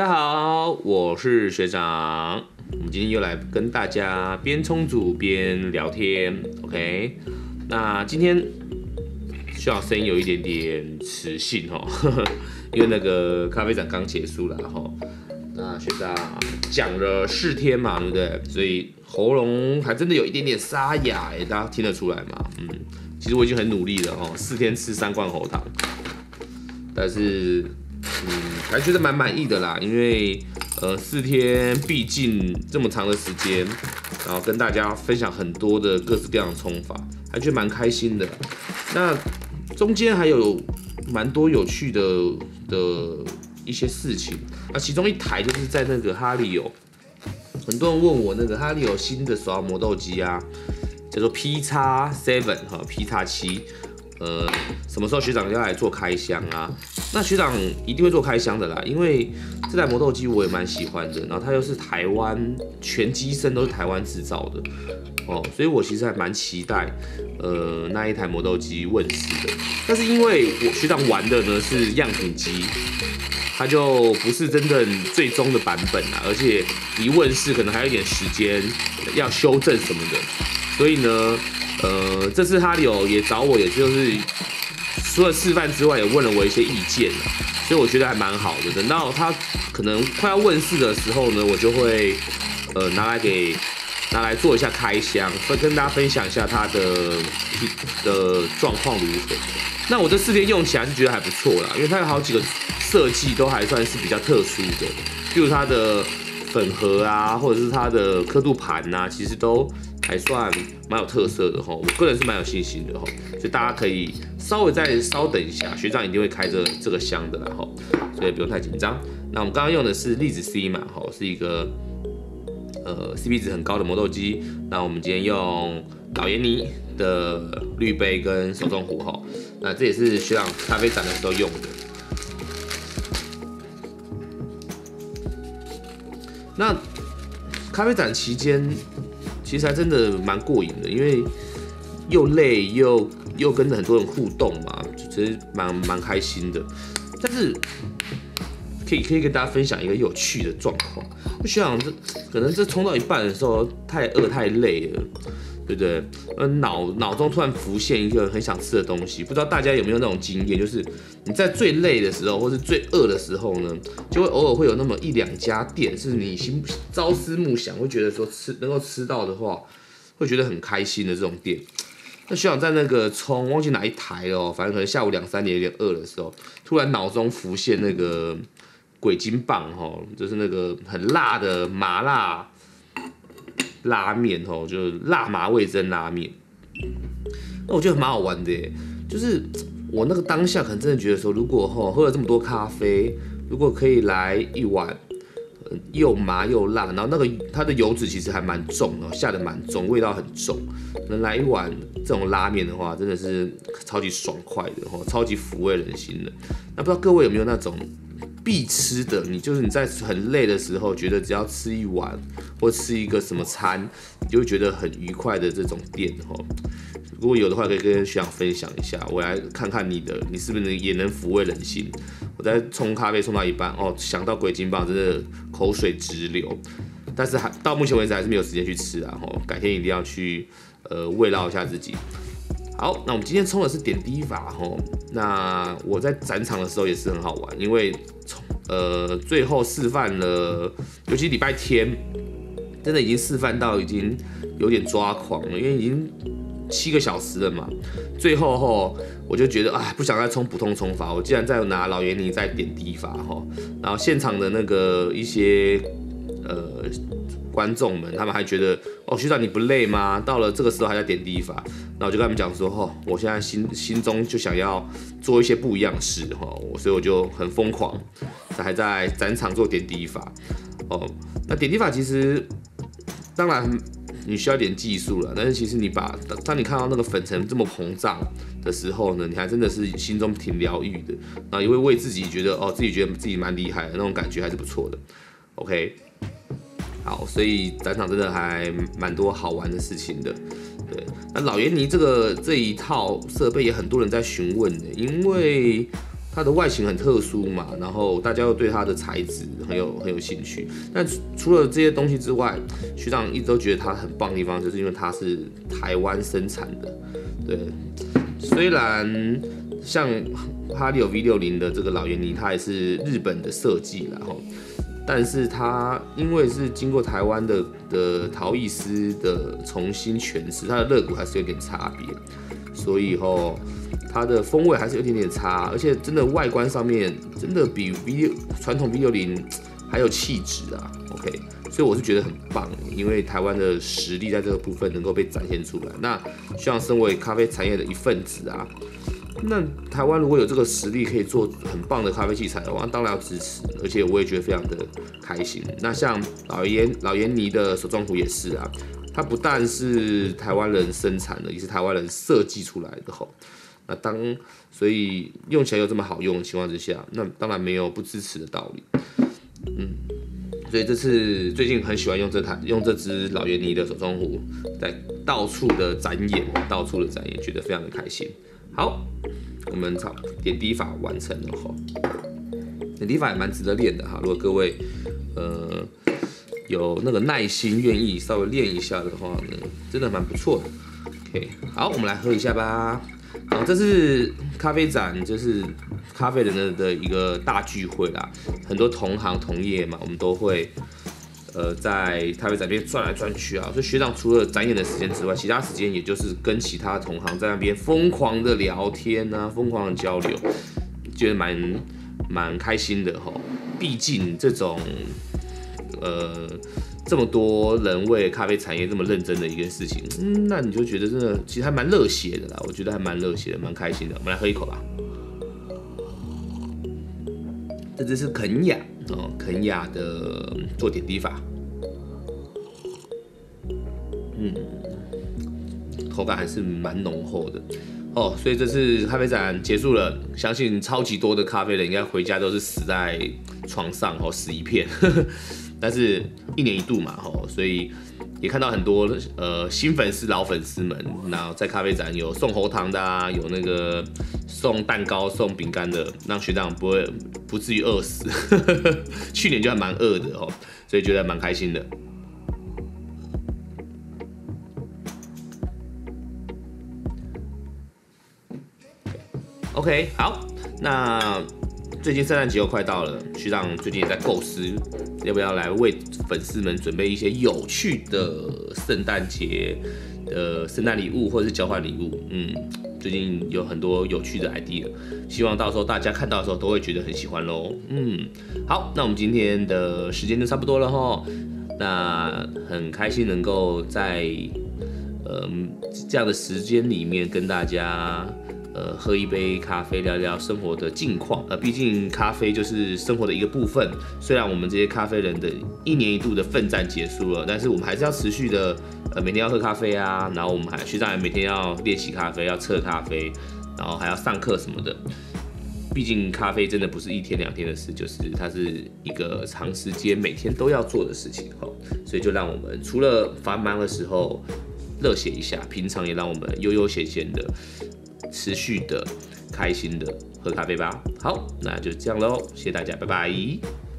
大家好，我是学长。我们今天又来跟大家边冲煮边聊天，OK？那今天学长声音有一点点磁性哦，因为那个咖啡展刚结束了哈。那学长讲了四天嘛，对不对？所以喉咙还真的有一点点沙哑，哎，大家听得出来吗？嗯，其实我已经很努力了哦，四天吃三罐喉糖，但是。嗯，还觉得蛮满意的啦，因为呃四天，毕竟这么长的时间，然后跟大家分享很多的各式各样的冲法，还觉得蛮开心的。那中间还有蛮多有趣的的一些事情，那其中一台就是在那个哈利有，很多人问我那个哈利有新的手摇磨豆机啊，叫做 P 叉 Seven 哈，P 叉七。呃，什么时候学长要来做开箱啊？那学长一定会做开箱的啦，因为这台磨豆机我也蛮喜欢的，然后它又是台湾全机身都是台湾制造的哦，所以我其实还蛮期待呃那一台磨豆机问世的。但是因为我学长玩的呢是样品机，它就不是真正最终的版本啊，而且一问世可能还有一点时间要修正什么的，所以呢。呃，这次他有也找我，也就是除了示范之外，也问了我一些意见所以我觉得还蛮好的。等到他可能快要问世的时候呢，我就会呃拿来给拿来做一下开箱，会跟大家分享一下它的的状况如何。那我这四天用起来是觉得还不错啦，因为它有好几个设计都还算是比较特殊的，比如它的粉盒啊，或者是它的刻度盘呐，其实都。还算蛮有特色的哈，我个人是蛮有信心的哈，所以大家可以稍微再稍等一下，学长一定会开这这个箱的啦哈，所以不用太紧张。那我们刚刚用的是粒子 C 嘛哈，是一个呃 CP 值很高的磨豆机。那我们今天用老盐尼的滤杯跟手中壶哈，那这也是学长咖啡展的时候用的。那咖啡展期间。其实还真的蛮过瘾的，因为又累又又跟很多人互动嘛，其实蛮蛮开心的。但是可以可以跟大家分享一个有趣的状况，我想这可能这冲到一半的时候太饿太累了。对不对？呃，脑脑中突然浮现一个很想吃的东西，不知道大家有没有那种经验，就是你在最累的时候，或是最饿的时候呢，就会偶尔会有那么一两家店，是你心朝思暮想，会觉得说吃能够吃到的话，会觉得很开心的这种店。那学长在那个冲忘记哪一台哦，反正可能下午两三点有点饿的时候，突然脑中浮现那个鬼金棒哈，就是那个很辣的麻辣。拉面哦，就是辣麻味增拉面，那我觉得蛮好玩的，就是我那个当下可能真的觉得说，如果吼喝了这么多咖啡，如果可以来一碗又麻又辣，然后那个它的油脂其实还蛮重哦，下的蛮重，味道很重，能来一碗这种拉面的话，真的是超级爽快的哈，超级抚慰人心的。那不知道各位有没有那种？必吃的，你就是你在很累的时候，觉得只要吃一碗或吃一个什么餐，你就会觉得很愉快的这种店哈。如果有的话，可以跟学长分享一下，我来看看你的，你是不是能也能抚慰人心？我在冲咖啡冲到一半哦，想到鬼金棒，真的口水直流。但是还到目前为止还是没有时间去吃啊，吼，改天一定要去呃慰劳一下自己。好，那我们今天冲的是点滴法吼。那我在展场的时候也是很好玩，因为冲呃最后示范了，尤其礼拜天，真的已经示范到已经有点抓狂了，因为已经七个小时了嘛。最后吼，我就觉得啊，不想再冲普通冲法，我既然在拿老爷尼在点滴法吼，然后现场的那个一些呃。观众们，他们还觉得哦，学长你不累吗？到了这个时候还在点滴法，那我就跟他们讲说，哦，我现在心心中就想要做一些不一样的事，哈，所以我就很疯狂，还在展场做点滴法，哦，那点滴法其实当然你需要点技术了，但是其实你把当你看到那个粉尘这么膨胀的时候呢，你还真的是心中挺疗愈的，那，也会为自己觉得哦，自己觉得自己蛮厉害的那种感觉还是不错的，OK。好，所以展场真的还蛮多好玩的事情的。对，那老袁尼这个这一套设备也很多人在询问的，因为它的外形很特殊嘛，然后大家又对它的材质很有很有兴趣。但除了这些东西之外，学长一直都觉得它很棒的地方，就是因为它是台湾生产的。对，虽然像哈利有 V 六零的这个老烟泥，它也是日本的设计然后，但是它因为是经过台湾的的陶艺师的重新诠释，它的肋骨还是有点差别，所以吼。它的风味还是有点点差，而且真的外观上面真的比 V 传统 V 六零还有气质啊。OK，所以我是觉得很棒，因为台湾的实力在这个部分能够被展现出来。那希望身为咖啡产业的一份子啊，那台湾如果有这个实力可以做很棒的咖啡器材的话，当然要支持。而且我也觉得非常的开心。那像老严老严尼的手装壶也是啊，它不但是台湾人生产的，也是台湾人设计出来的吼。那当所以用起来又这么好用的情况之下，那当然没有不支持的道理。嗯，所以这次最近很喜欢用这台用这支老袁尼的手冲壶，在到处的展演，到处的展演，觉得非常的开心。好，我们操点滴法完成了哈，点滴法也蛮值得练的哈。如果各位呃有那个耐心，愿意稍微练一下的话呢，真的蛮不错的。OK，好，我们来喝一下吧。好，这是咖啡展，就是咖啡人的的一个大聚会啦。很多同行同业嘛，我们都会呃在咖啡展边转来转去啊。所以学长除了展演的时间之外，其他时间也就是跟其他同行在那边疯狂的聊天啊，疯狂的交流，觉得蛮蛮开心的哈。毕竟这种呃。这么多人为咖啡产业这么认真的一件事情，嗯，那你就觉得真的其实还蛮热血的啦。我觉得还蛮热血的，蛮开心的。我们来喝一口吧。这只是肯雅哦，肯雅的做点滴法。嗯，口感还是蛮浓厚的哦。所以这次咖啡展结束了，相信超级多的咖啡人应该回家都是死在床上哦，死一片。但是一年一度嘛，吼，所以也看到很多呃新粉丝、老粉丝们，那在咖啡展有送喉糖的啊，有那个送蛋糕、送饼干的，让学长不会不至于饿死。去年就还蛮饿的哦，所以觉得蛮开心的。OK，好，那。最近圣诞节又快到了，学长最近也在构思，要不要来为粉丝们准备一些有趣的圣诞节的圣诞礼物或者是交换礼物？嗯，最近有很多有趣的 idea，希望到时候大家看到的时候都会觉得很喜欢喽。嗯，好，那我们今天的时间就差不多了哈，那很开心能够在呃这样的时间里面跟大家。呃，喝一杯咖啡，聊聊生活的近况。呃，毕竟咖啡就是生活的一个部分。虽然我们这些咖啡人的一年一度的奋战结束了，但是我们还是要持续的，呃，每天要喝咖啡啊。然后我们还学长每天要练习咖啡，要测咖啡，然后还要上课什么的。毕竟咖啡真的不是一天两天的事，就是它是一个长时间每天都要做的事情。哈，所以就让我们除了繁忙的时候热血一下，平常也让我们悠悠闲闲的。持续的开心的喝咖啡吧。好，那就这样喽，谢谢大家，拜拜。